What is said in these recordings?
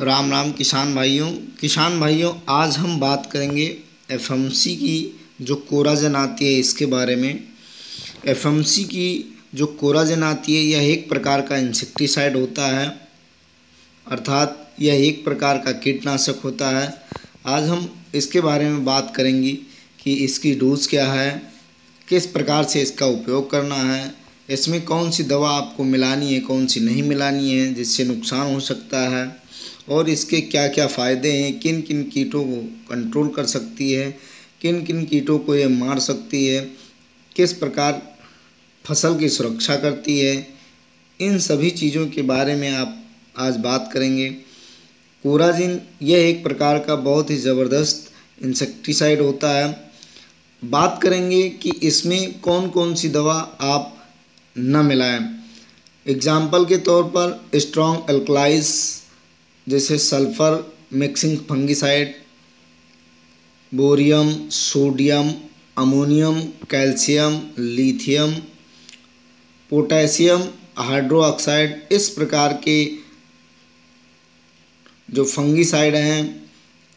राम राम किसान भाइयों किसान भाइयों, आज हम बात करेंगे एफएमसी की जो कोराजन आती है इसके बारे में। एफएमसी की जो कोराजन आती है, यह एक प्रकार का इंसेक्टिसाइड होता है, अर्थात यह एक प्रकार का कीटनाशक होता है। आज हम इसके बारे में बात करेंगे कि इसकी डोज क्या है, किस प्रकार से इसका उपयोग करना है, इसमें कौन सी दवा आपको मिलानी है, कौन सी नहीं मिलानी है, जिससे नुकसान हो सकता है। और इसके क्या क्या फ़ायदे हैं? किन किन कीटों को कंट्रोल कर सकती है? किन किन कीटों को ये मार सकती है? किस प्रकार फ़सल की सुरक्षा करती है? इन सभी चीज़ों के बारे में आप आज बात करेंगे। कोराजिन यह एक प्रकार का बहुत ही ज़बरदस्त इंसेक्टिसाइड होता है। बात करेंगे कि इसमें कौन कौन सी दवा आप न मिलाएँ। एग्ज़ाम्पल के तौर पर स्ट्रॉन्ग एल्कलाइज जैसे sulphur, mixing fungicide, barium, sodium, ammonium, calcium, lithium, potassium hydro oxide इस प्रकार के जो फंगिसाइड हैं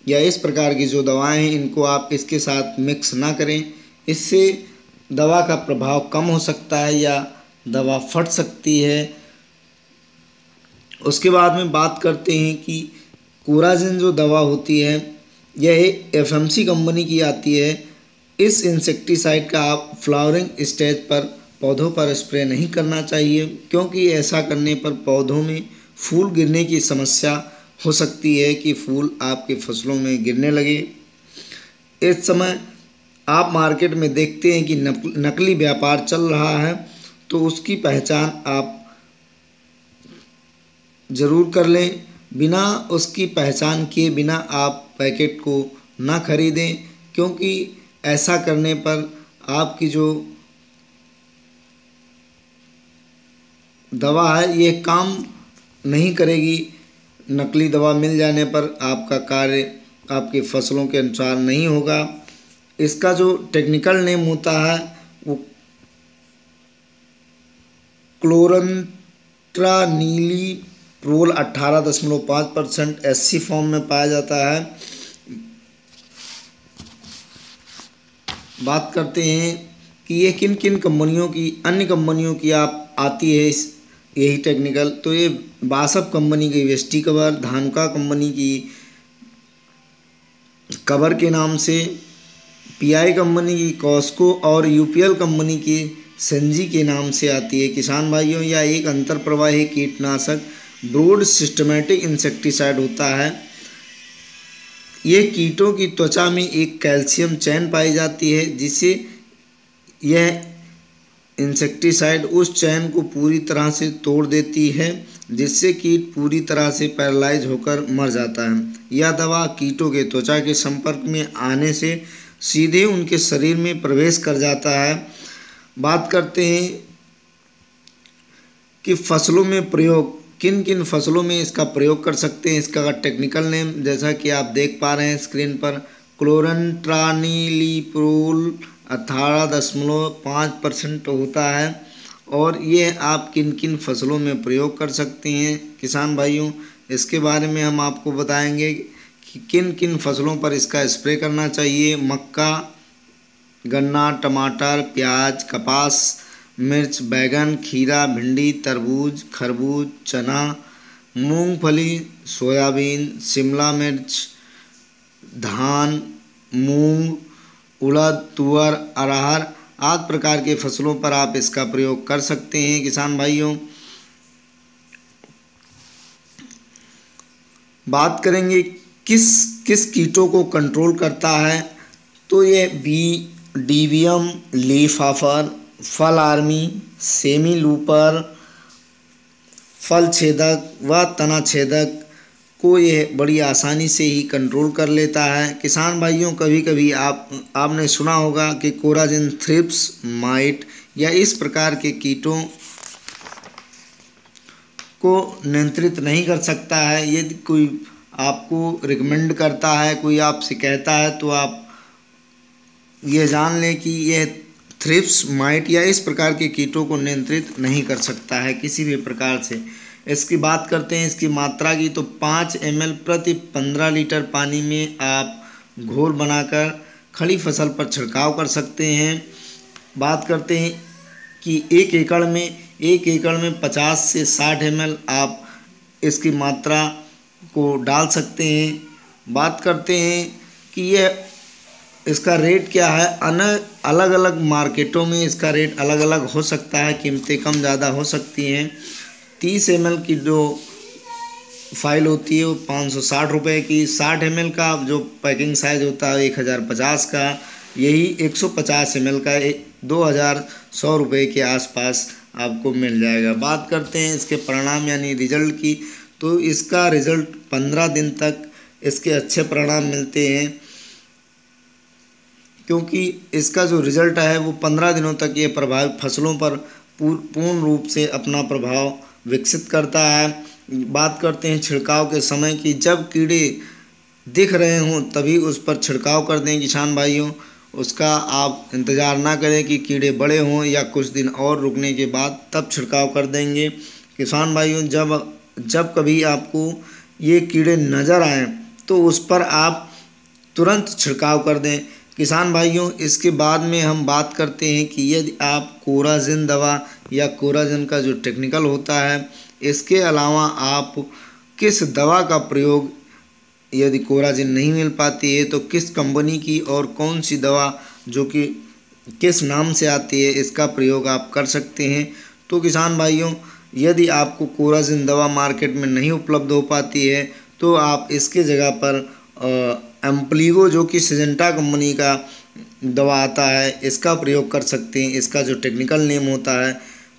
या इस प्रकार की जो दवाएँ हैं, इनको आप इसके साथ मिक्स ना करें। इससे दवा का प्रभाव कम हो सकता है या दवा फट सकती है। उसके बाद में बात करते हैं कि कोराजिन जो दवा होती है, यह एफएमसी कंपनी की आती है। इस इंसेक्टिसाइड का आप फ्लावरिंग स्टेज पर पौधों पर स्प्रे नहीं करना चाहिए, क्योंकि ऐसा करने पर पौधों में फूल गिरने की समस्या हो सकती है कि फूल आपके फ़सलों में गिरने लगे। इस समय आप मार्केट में देखते हैं कि नकली व्यापार चल रहा है तो उसकी पहचान आप ज़रूर कर लें। बिना उसकी पहचान किए बिना आप पैकेट को ना खरीदें, क्योंकि ऐसा करने पर आपकी जो दवा है, ये काम नहीं करेगी। नकली दवा मिल जाने पर आपका कार्य आपकी फ़सलों के अनुसार नहीं होगा। इसका जो टेक्निकल नेम होता है, वो क्लोरंट्रा नीली प्रोल अट्ठारह दशमलव पाँच परसेंट एससी फॉर्म में पाया जाता है। बात करते हैं कि ये किन किन कंपनियों की, अन्य कंपनियों की आप आती है इस, यही टेक्निकल तो ये बासप कंपनी की, वेस्टी कवर, धानका कंपनी की कवर के नाम से पीआई कंपनी की कॉस्को और यूपीएल कंपनी की संजी के नाम से आती है। किसान भाइयों या एक अंतर प्रवाही कीटनाशक ब्रोड सिस्टमेटिक इंसेक्टिसाइड होता है। ये कीटों की त्वचा में एक कैल्शियम चैन पाई जाती है जिससे यह इंसेक्टिसाइड उस चैन को पूरी तरह से तोड़ देती है, जिससे कीट पूरी तरह से पैरालाइज होकर मर जाता है। यह दवा कीटों के त्वचा के संपर्क में आने से सीधे उनके शरीर में प्रवेश कर जाता है। बात करते हैं कि फ़सलों में प्रयोग किन किन फ़सलों में इसका प्रयोग कर सकते हैं? इसका टेक्निकल नेम जैसा कि आप देख पा रहे हैं स्क्रीन पर क्लोरनट्रानीलीप्रोल अठारह दशमलव पाँच परसेंट होता है। और ये आप किन किन फ़सलों में प्रयोग कर सकते हैं? किसान भाइयों, इसके बारे में हम आपको बताएँगे कि किन किन फ़सलों पर इसका स्प्रे करना चाहिए। मक्का, गन्ना, टमाटर, प्याज, कपास मिर्च, बैगन, खीरा, भिंडी, तरबूज, खरबूज, चना, मूंगफली, सोयाबीन, शिमला मिर्च, धान, मूंग, उड़द, तुअर, अरहर आदि प्रकार के फ़सलों पर आप इसका प्रयोग कर सकते हैं, किसान भाइयों। बात करेंगे किस किस कीटों को कंट्रोल करता है तो ये बी डीवियम लीफ आफर फल आर्मी, सेमी लूपर, फल छेदक व तना छेदक को यह बड़ी आसानी से ही कंट्रोल कर लेता है। किसान भाइयों कभी कभी आप, आपने सुना होगा कि कोराजिन थ्रिप्स माइट या इस प्रकार के कीटों को नियंत्रित नहीं कर सकता है। यदि कोई आपको रिकमेंड करता है, कोई आपसे कहता है तो आप ये जान लें कि यह थ्रिप्स, माइट या इस प्रकार के कीटों को नियंत्रित नहीं कर सकता है किसी भी प्रकार से। इसकी बात करते हैं, इसकी मात्रा की तो पाँच एम प्रति पंद्रह लीटर पानी में आप घोल बनाकर खड़ी फ़सल पर छिड़काव कर सकते हैं। बात करते हैं कि एक एकड़ में, एक एकड़ में पचास से साठ एमएल आप इसकी मात्रा को डाल सकते हैं। बात करते हैं कि यह इसका रेट क्या है? अन अलग अलग मार्केटों में इसका रेट अलग अलग हो सकता है, कीमतें कम ज़्यादा हो सकती हैं। तीस एम की जो फ़ाइल होती है, वो पाँच सौ साठ रुपये की। साठ एम का जो पैकिंग साइज़ होता है एक हज़ार पचास का। यही एक सौ पचास एम का दो हज़ार सौ रुपये के आसपास आपको मिल जाएगा। बात करते हैं इसके परिणाम यानी रिज़ल्ट की। तो इसका रिज़ल्ट पंद्रह दिन तक इसके अच्छे परिणाम मिलते हैं। क्योंकि इसका जो रिज़ल्ट है, वो पंद्रह दिनों तक ये प्रभाव फ़सलों पर, पूर्ण रूप से अपना प्रभाव विकसित करता है। बात करते हैं छिड़काव के समय की। जब कीड़े दिख रहे हों, तभी उस पर छिड़काव कर दें किसान भाइयों। उसका आप इंतज़ार ना करें कि कीड़े बड़े हों या कुछ दिन और रुकने के बाद तब छिड़काव कर देंगे। किसान भाइयों, जब जब कभी आपको ये कीड़े नज़र आएँ तो उस पर आप तुरंत छिड़काव कर दें। किसान भाइयों, इसके बाद में हम बात करते हैं कि यदि आप कोराजिन दवा या कोराजिन का जो टेक्निकल होता है, इसके अलावा आप किस दवा का प्रयोग यदि कोराजिन नहीं मिल पाती है तो किस कंपनी की और कौन सी दवा जो कि किस नाम से आती है, इसका प्रयोग आप कर सकते हैं। तो किसान भाइयों, यदि आपको कोराजिन दवा मार्केट में नहीं उपलब्ध हो पाती है तो आप इसके जगह पर एम्प्लीगो जो कि सिजेंटा कंपनी का दवा आता है, इसका प्रयोग कर सकते हैं। इसका जो टेक्निकल नेम होता है,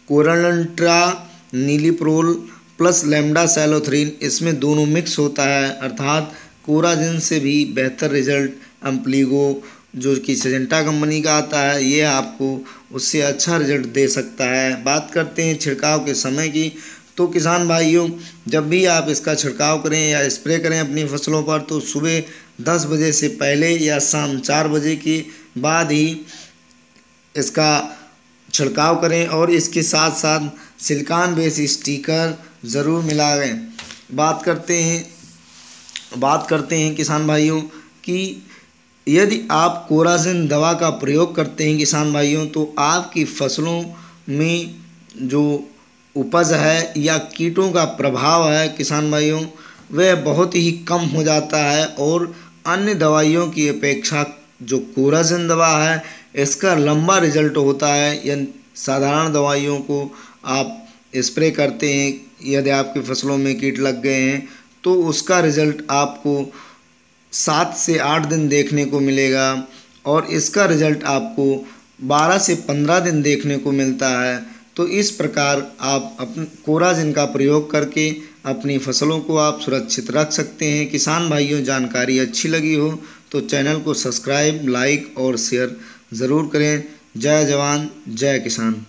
कोरलंट्रा नीलीप्रोल प्लस लेमडा सेलोथ्रीन इसमें दोनों मिक्स होता है। अर्थात कोराजिन से भी बेहतर रिज़ल्ट एम्प्लीगो जो कि सिजेंटा कंपनी का आता है, ये आपको उससे अच्छा रिज़ल्ट दे सकता है। बात करते हैं छिड़काव के समय की। तो किसान भाइयों, जब भी आप इसका छिड़काव करें या स्प्रे करें अपनी फ़सलों पर तो सुबह दस बजे से पहले या शाम चार बजे के बाद ही इसका छिड़काव करें और इसके साथ साथ सिलिकॉन बेस स्टिकर ज़रूर मिला मिलाएँ। बात करते हैं, बात करते हैं किसान भाइयों कि यदि आप कोराजिन दवा का प्रयोग करते हैं किसान भाइयों तो आपकी फ़सलों में जो उपज है या कीटों का प्रभाव है किसान भाइयों, वह बहुत ही कम हो जाता है और अन्य दवाइयों की अपेक्षा जो कोराजिन दवा है, इसका लंबा रिज़ल्ट होता है। या साधारण दवाइयों को आप स्प्रे करते हैं, यदि आपकी फ़सलों में कीट लग गए हैं तो उसका रिज़ल्ट आपको सात से आठ दिन देखने को मिलेगा और इसका रिज़ल्ट आपको बारह से पंद्रह दिन देखने को मिलता है। तो इस प्रकार आप अपन कोराजिन का प्रयोग करके अपनी फ़सलों को आप सुरक्षित रख सकते हैं। किसान भाइयों, जानकारी अच्छी लगी हो तो चैनल को सब्सक्राइब, लाइक और शेयर ज़रूर करें। जय जवान, जय किसान।